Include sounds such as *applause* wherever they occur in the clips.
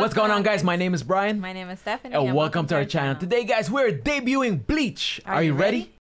What's going on, guys? My name is Brian. My name is Stephanie. and welcome to our channel. Today, guys, we're debuting Bleach. Are, Are you ready? ready?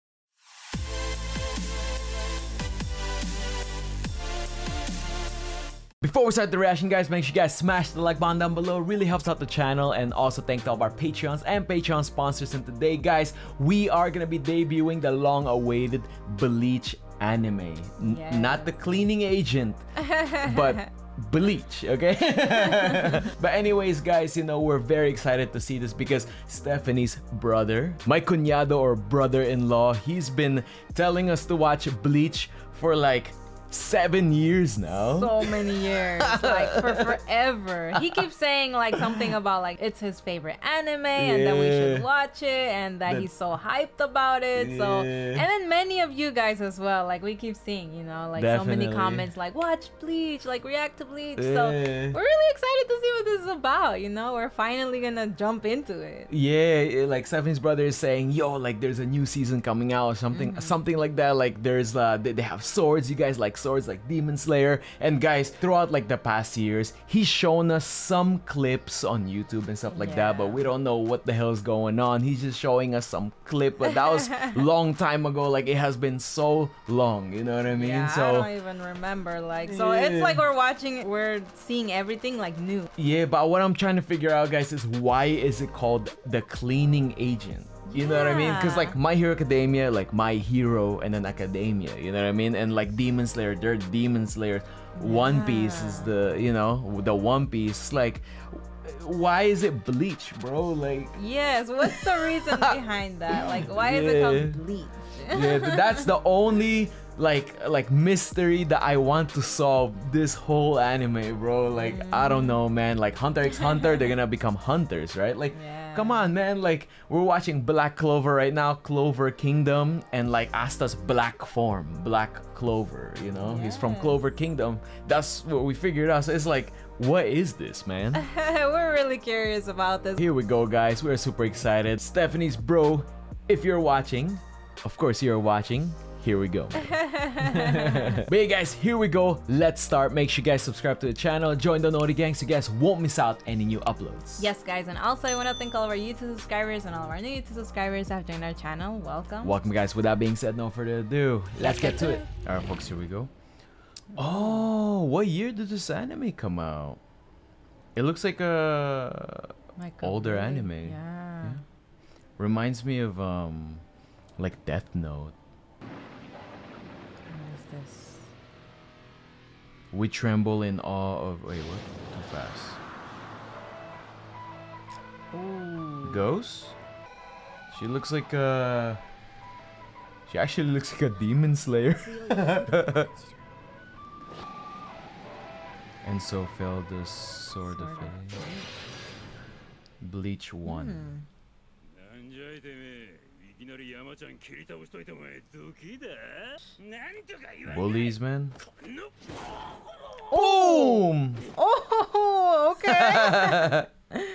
Before we start the reaction, guys, make sure you guys smash the like button down below. it Really helps out the channel. And also thank all of our Patreons and Patreon sponsors. And today, guys, we are gonna be debuting the long-awaited Bleach anime. Yes. not the cleaning agent, *laughs* but Bleach, okay? *laughs* but anyways, guys, you know, we're very excited to see this because Stephanie's brother, my cuñado or brother-in-law, he's been telling us to watch Bleach for like seven years now. so many years, *laughs* like for forever. He keeps saying like something about like it's his favorite anime and that we should watch it and that That- he's so hyped about it. So and then many of you guys as well, like we keep seeing, you know, like so many comments like watch Bleach, like react to Bleach. So we're really excited to see what this is about. You know, we're finally gonna jump into it. Yeah, like Stephanie's brother is saying, "Yo, like there's a new season coming out or something, Mm-hmm. something like that. Like there's uh, they, they have swords. You guys like swords, like Demon Slayer. And guys, throughout like the past years, he's shown us some clips on YouTube and stuff like that, but we don't know what the hell's going on. He's just showing us some clip, but that was *laughs* long time ago. Like it has been so long. You know what I mean? Yeah, so I don't even remember. Like, so Yeah. it's like we're watching, we're seeing everything like new. Yeah, but what I'm trying to figure out, guys, is why is it called the cleaning agent? You know what I mean? Because like My Hero Academia, like My Hero and then Academia, you know what I mean? And like Demon Slayer, they're Demon Slayers. One Piece is the, you know, the One Piece. Like, why is it Bleach, bro? Like, Yes, what's the reason *laughs* behind that? Like, why is it Yeah. called bleach? yeah, that's the *laughs* only like like mystery that I want to solve this whole anime, bro. Like I don't mm. know, man. Like Hunter x Hunter, they're gonna become hunters, right? Like, *laughs* Yeah. Come on, man. Like we're watching Black Clover right now, Clover Kingdom, and like Asta's black form, Black Clover. You know, he's from Clover Kingdom. That's what we figured out. So it's like, what is this, man? *laughs* we're really curious about this. Here we go, guys. We're super excited. Stephanie's bro, if you're watching, of course you're watching. Here we go. *laughs* *laughs* but yeah, guys, here we go. Let's start. Make sure you guys subscribe to the channel, join the Naughty Gang so you guys won't miss out any new uploads. Yes, guys, and also I want to thank all of our YouTube subscribers and all of our new YouTube subscribers that have joined our channel. Welcome. Welcome, guys. With that being said, no further ado, let's get to it. All right, folks, here we go. Oh, what year did this anime come out? It looks like a My older God. anime. Yeah. reminds me of um like Death Note. We tremble in awe of. Wait, what? Too fast. Ooh. Ghost? She looks like a. She actually looks like a demon slayer. *laughs* and so fell the sword of Sword fate. Bleach one. Hmm. きなり山ちゃん切り倒しといてお前ドキだなんとか言わんか Bullies, man. の Boom! Oh, *laughs* okay. や*laughs*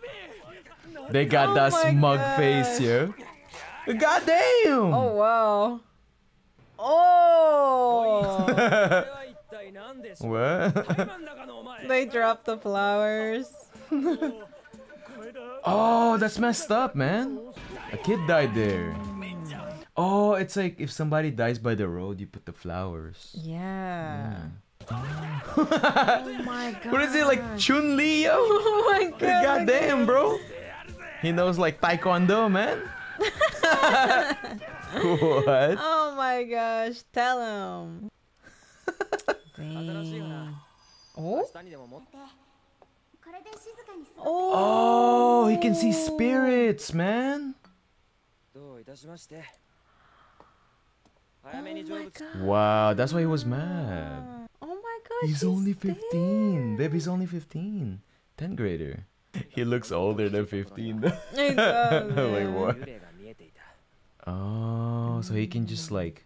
べえ They got Oh that my smug gosh. face, yo. God damn! oh wow. Oh. こ*laughs* れは一体何でしょう What? 台湾中のお前 they dropped the flowers. これだ Oh, that's messed up, man. A kid died there. Oh, it's like if somebody dies by the road, you put the flowers. Yeah. yeah. oh my god. *laughs* What is it like Chun Li? *laughs* Oh my god. Goddamn, bro. He knows like Taekwondo, man. *laughs* what? Oh my gosh, tell him. Oh? oh, he can see spirits, man. Oh wow, that's why he was mad. Oh my god. He's, he's only 15. There. Baby's only 15. 10th grader. *laughs* He looks older than 15. *laughs* Like what? Oh, so he can just like.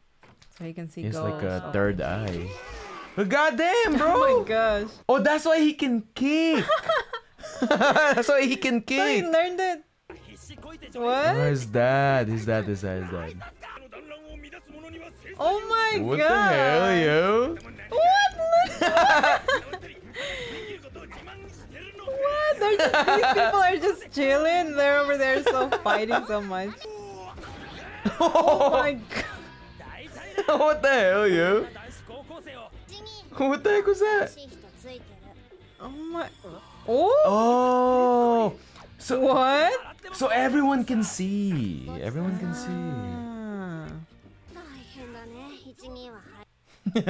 So he can see. It's like a third eye. Oh but goddamn, bro! Oh my gosh. Oh, that's why he can kick. *laughs* that's why he can kick. So he learned it what? What is that? Is that? Is that? Is that? Oh my what god! What the hell, yo? What? *laughs* what? These people are just chilling. They're over there so fighting so much. oh *laughs* my god! what the hell, yo? What the heck was that? Oh my! Oh! Oh! So what? So everyone can see. Everyone can see. *laughs*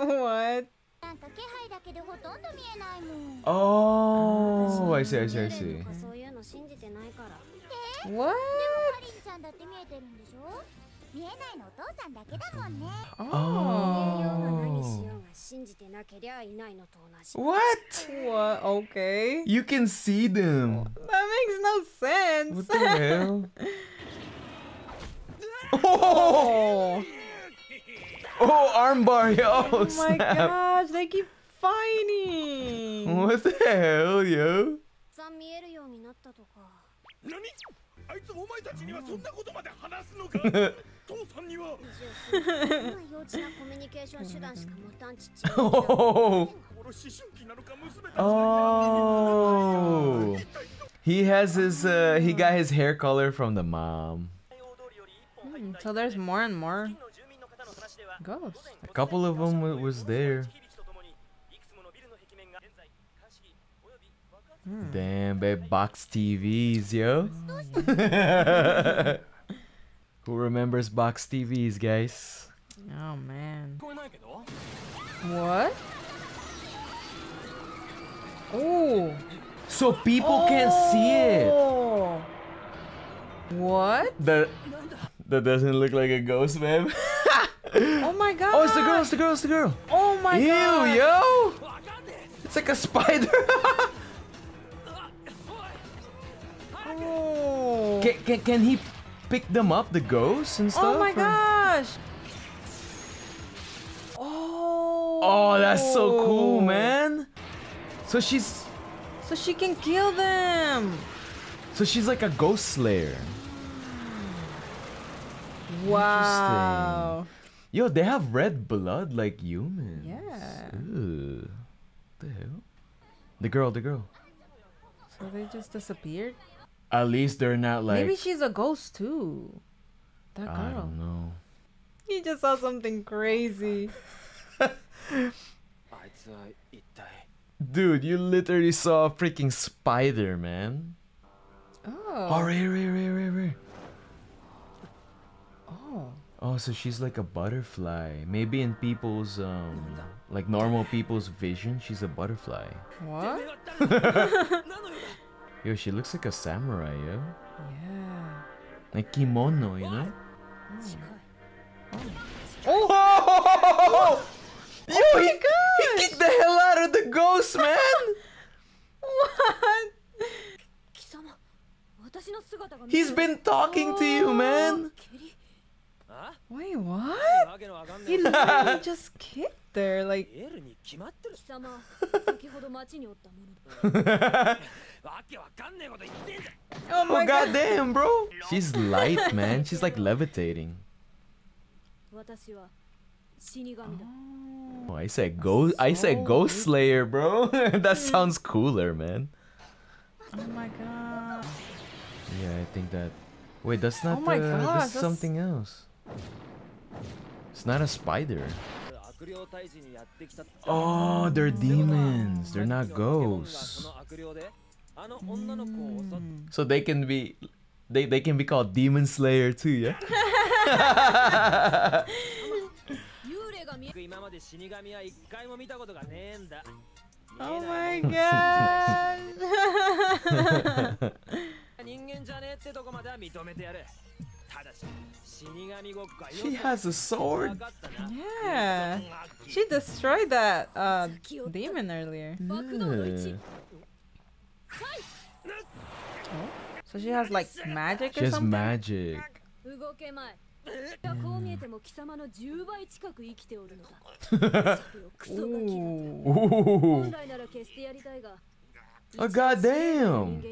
what? Oh, I see, I see, I see. What? 見えないのお父さんだけだもんねああ What? Okay. You can see them. That makes no sense. What the hell? oh! Oh, armbar! Oh, oh my gosh, they keep fighting! What the hell, yo? 何あいつお前たちにはそんなことまで話すのか父さんにはそんな幼稚なコミュニケーション手段しか持たんちっちゃい Oh, 俺思春期なのか娘たち *laughs* oh. *laughs* He has his, uh, he got his hair color from the mom. Hmm, so there's more and more ghosts. A couple of them wa- was there. Hmm. Damn, babe, box TVs, yo. *laughs* Who remembers box TVs, guys? Oh man. What? Oh. So people oh. can see it. Oh. What? That that doesn't look like a ghost, babe. *laughs* oh my god. Oh, it's the girl. It's the girl. It's the girl. Oh my Ew, god. Ew, yo. It's like a spider. *laughs* Oh. can, can, can he pick them up, the ghosts and stuff? Oh my or- gosh. Oh. Oh, that's so cool, oh. man. So she's So she can kill them. so she's like a ghost slayer. Wow. Yo, they have red blood like humans. Yeah. Ew. The hell? The girl, the girl. So they just disappeared? At least they're not like. Maybe she's a ghost too. That girl. I don't know. He just saw something crazy. *laughs* Dude, you literally saw a freaking spider, man. Oh. Oh, right, right, right, right, right. Oh. Oh, so she's like a butterfly. Maybe in people's, um, like normal people's vision, she's a butterfly. What? *laughs* Yo, she looks like a samurai, yo. Yeah. Like kimono, you know? Oh! oh. oh. Yo, oh he, gosh. he kicked the hell out of the ghost, man! what? He's been talking oh. to you, man! Wait, what? He literally *laughs* just kicked there, like. *laughs* *laughs* oh my oh, god damn, bro! She's light, man. She's like levitating. Oh, I said ghost. I said ghost slayer, bro. *laughs* that hmm. sounds cooler, man. Oh my god. Yeah, I think that. Wait, that's oh not. Oh my the, god, that's, that's something else. It's not a spider. Oh, they're demons. They're not ghosts. Mm. So they can be they they can be called demon slayer too, yeah? *laughs* oh my *laughs* god. *laughs* She has a sword. Yeah. She destroyed that uh, demon earlier. Yeah. Oh. So she has like magic she or something? She has magic. Ooh. Oh god damn!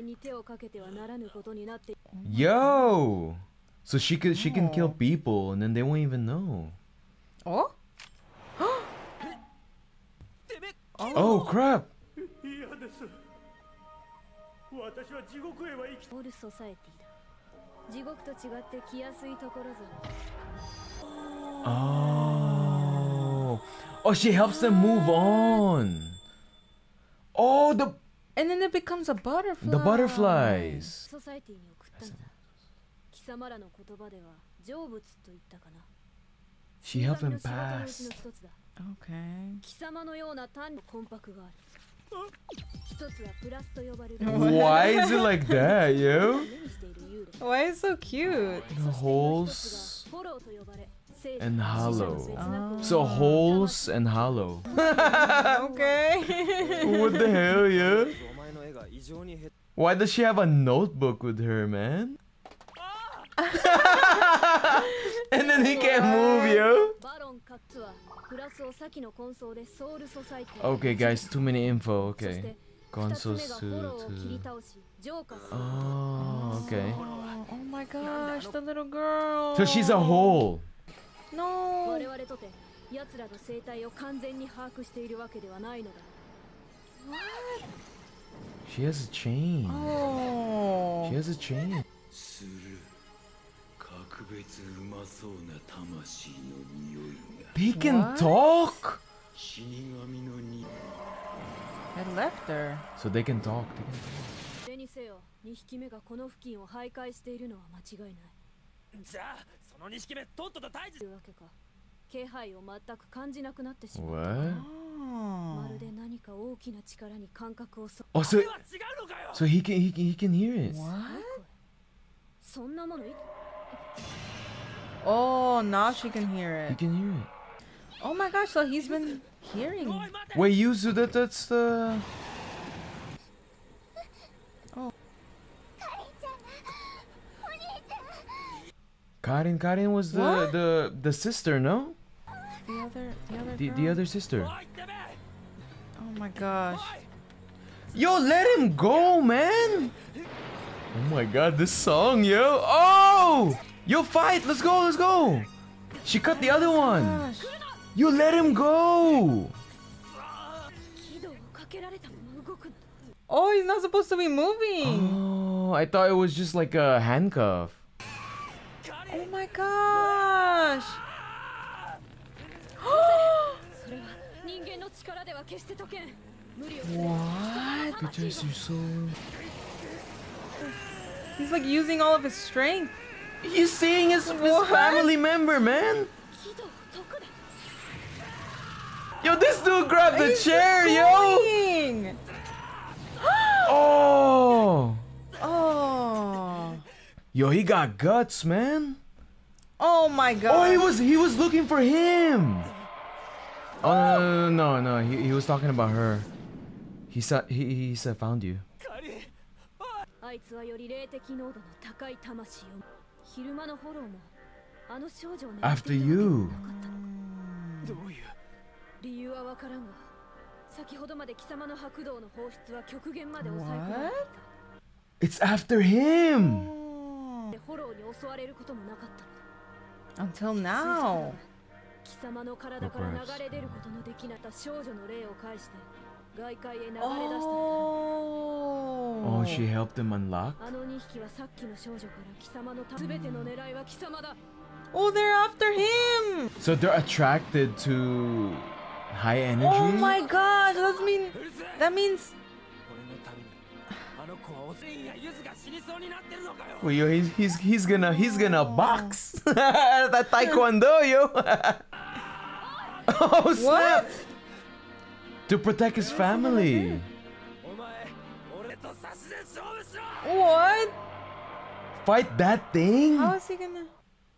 Yo! So she could she can kill oh. people and then they won't even know. Oh? *gasps* oh, oh crap! Oh. Oh, she helps them move on. Oh, the. And then it becomes a butterfly. The butterflies. 様らの言葉では成仏と言ったかな She helped 神 him の仕事のうち pass. の一つだ Okay. 貴様のような単の魂魄がある一つはプラスと呼ばれる *laughs* Why is it like that, yo? 目にしている幽霊 Why is it so cute? The そしてもう一 holes つがフォローと呼ばれ生者 and 死者の hollow. 別なく So holes and hollow. Okay. What the hell, yo? *laughs* お前の絵が異常に減っ Why does she have a notebook with her, man? *laughs* and then he can't move, yo. バロンカッツはプラスを先のコンソーでソウルソサイティ Okay, guys, too many info. そし Okay. て Console 二つ目がフォローを切り suit. 倒し浄化する Oh, okay. Oh my gosh, the little girl. So she's a hole. No. 我々とて奴らの生態を完全に把握しているわけではないのだ She has a chain. Oh. She has a chain. する He can talk? 死神の匂い I left her. So they can talk. They can talk. にせよ2匹目がこの付近を徘徊しているのは間違いないじゃあその2匹目とっとと退治というわけか気配を全く感じなくなってしまう What? ま Oh. るで何か大きな力に感覚をそ Oh, そ so れは違うのかよ so he can he can he can hear it. What? そんなものい Oh, now she can hear it. You can hear it. Oh my gosh, so he's been hearing. Wait, you said that, that's the... Oh. Karin, Karin was the, the, the sister, no? The other, the other the, the other sister. Oh my gosh. Yo, let him go, man! Oh my god, this song, yo! Oh! Yo, fight! Let's go! Let's go! She cut the other one! You let him go! Oh, he's not supposed to be moving! Oh, I thought it was just like a handcuff. Oh my gosh! *gasps* what? Because you're so... He's like using all of his strength. He's seeing his, his family member, man. Yo, this dude grabbed the chair, yo. *gasps* oh. Oh. Yo, he got guts, man. Oh my god. Oh, he was he was looking for him. Oh no no no no, no. He, he was talking about her. He said he he said found you. カリあいつはより霊的濃度の高い魂を昼間のフォローもあの少女を狙って After いたわけでは you. なかったどういう理由はわからんが先ほどまで貴様の白道の放出は極限まで抑え込まれてい It's after him. Oh. たでフォローに襲われることもなかったのだ Until now. 貴様の体から流れ出ることのできなかった少女の霊を介して外界へ流れ出したのだ Oh. Won't she help him unlock? Oh, they're after him! So they're attracted to high energy? Oh my god! that means... That means... well, yo, he's, he's, he's gonna, he's gonna oh. box! *laughs* that taekwondo, yo! *laughs* oh, snap! What? To protect his family. What? Fight that thing? How is he gonna...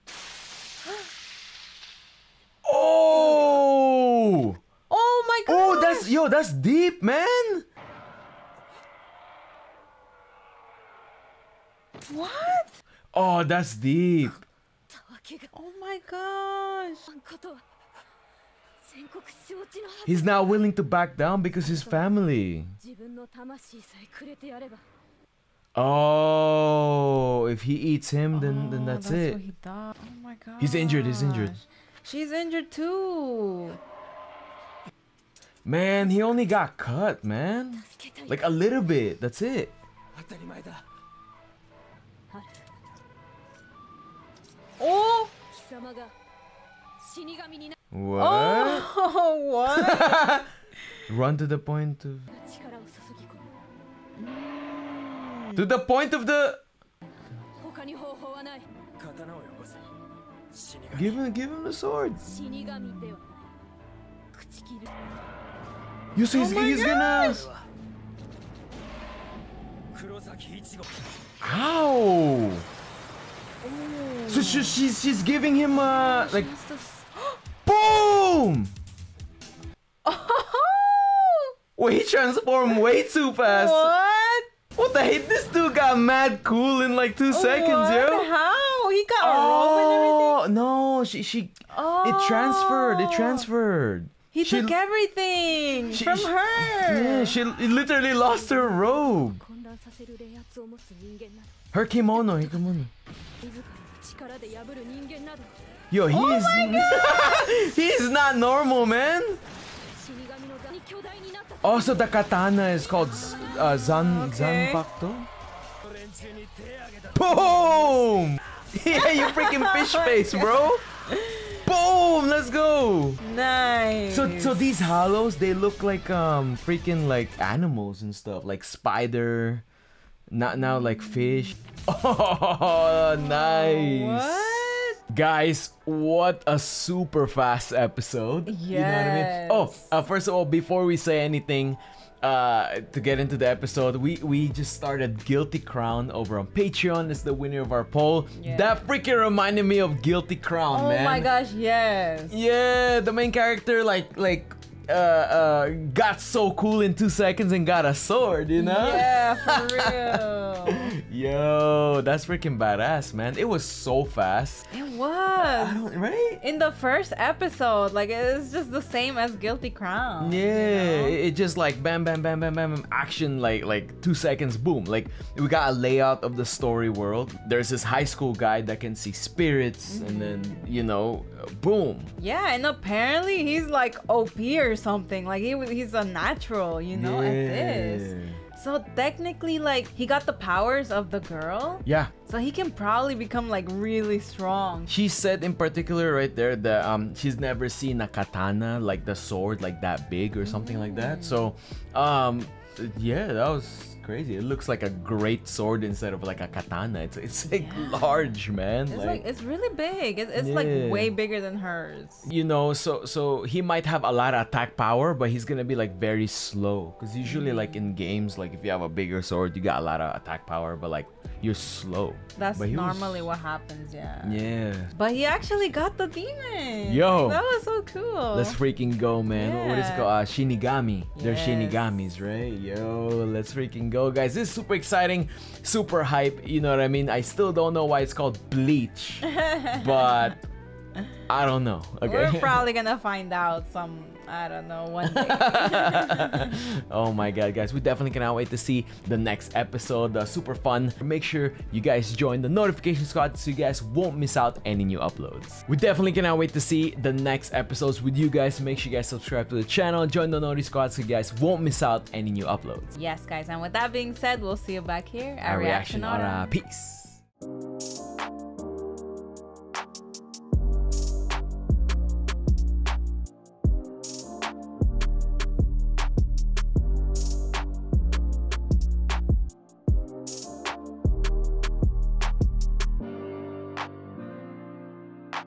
*gasps* oh! Oh my god! Oh, that's... Yo, that's deep, man! What? Oh, that's deep. Oh my gosh. He's not willing to back down because his family. Oh, if he eats him, then oh, then that's, that's it. What he thought. Oh my god. He's injured. He's injured. She's injured too. Man, he only got cut, man. Like a little bit. That's it. Oh. *laughs* What? Oh, what? *laughs* Run to the point of. To the point of the... Give him, give him the sword. You see, he's, oh he's gonna... How? So she, she's she's giving him uh like boom. *laughs* Oh! He transformed way too fast. What? What the heck? This dude got mad cool in like two seconds, what? yo. How? He got oh, everything. No, she she. Oh. It transferred. It oh. transferred. He she, took everything she, from she, her. Yeah, she literally lost her robe. Her kimono. Her kimono. Yo, he oh is. *laughs* he is not normal, man. Oh, also, the katana is called uh, Zan okay. Boom! *laughs* Yeah, you freaking fish face, bro. *laughs* Boom! Let's go. Nice. So, so these hollows, they look like um freaking like animals and stuff, like spider. Not now, like fish. *laughs* Oh, nice. What? Guys, what a super fast episode. You know what I mean? Oh, uh, first of all, before we say anything, uh, to get into the episode, we we just started Guilty Crown over on Patreon. It's the winner of our poll. Yeah. That freaking reminded me of Guilty Crown, Oh man. Oh my gosh, yes. Yeah, the main character like like uh uh got so cool in two seconds and got a sword, you know? Yeah, for *laughs* real. Yo, that's freaking badass, man. It was so fast. It was. right? In the first episode, like it's just the same as Guilty Crown. you Yeah, know? it just like bam, bam, bam, bam, bam, bam, action like like two seconds, boom. Like we got a layout of the story world. There's this high school guy that can see spirits, and then mm-hmm. you know, boom. Yeah, and apparently he's like OP or something. Like he he's a natural, you know, at this. So technically, like he got the powers of the girl, Yeah, so he can probably become like really strong. she said in particular right there that um she's never seen a katana like the sword like that big or something like that. So, um, yeah, that was crazy. It looks like a great sword instead of like a katana. It's it's like large, man. It's like, it's really big. It's, it's like way bigger than hers. you know so so he might have a lot of attack power but he's gonna be like very slow because usually mm-hmm. like in games like if you have a bigger sword you got a lot of attack power but like you're slow. That's he was- normally what happens, yeah. yeah. But he actually got the demon. Yo. that was so cool. let's freaking go man. What- what is it called? Uh, shinigami. They're shinigamis right? Yo let's freaking go guys. This is super exciting super hype. You know what i mean? I still don't know why it's called bleach *laughs* but i don't know okay? We're probably gonna find out some. I don't know one day. *laughs* oh my god, guys, we definitely cannot wait to see the next episode. Uh, super fun. Make sure you guys join the notification squad so you guys won't miss out any new uploads. We definitely cannot wait to see the next episodes with you guys. Make sure you guys subscribe to the channel, join the Noti squad so you guys won't miss out any new uploads. yes, guys. And with that being said, we'll see you back here at Our Reaction reaction Aura. aura. Peace.